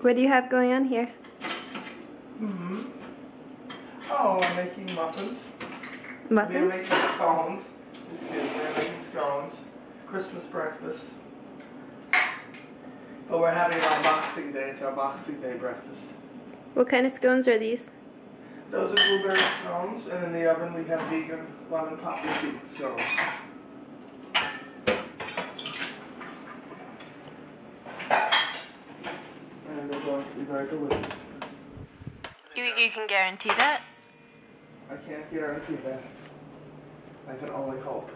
What do you have going on here? hmm Oh, I'm making muffins. We're making scones. Just kidding, we're making scones. Christmas breakfast. But we're having our Boxing Day. It's our Boxing Day breakfast. What kind of scones are these? Those are blueberry scones, and in the oven we have vegan lemon poppy seed scones. And they're going to be very delicious. You, you can guarantee that? I can't guarantee that. I can only hope.